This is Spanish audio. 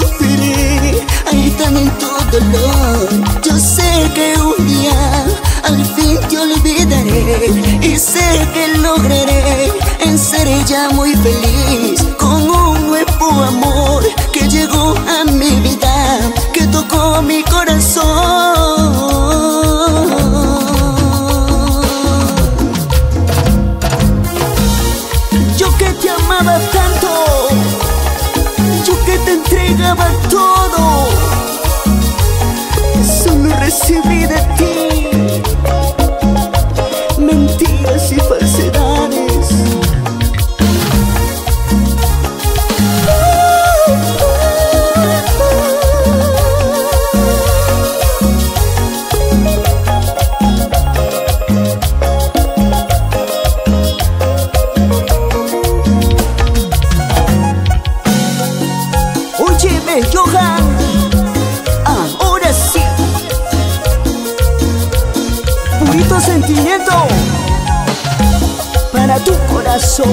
sufrir Agitando tu dolor. Yo sé que un día al fin te olvidaré Y sé que lograré en ser ya muy feliz. Con un nuevo amor que llegó a mi vida Que tocó mi corazón. Yo que te amaba tanto never done. Ahora sí. Purito sentimiento para tu corazón.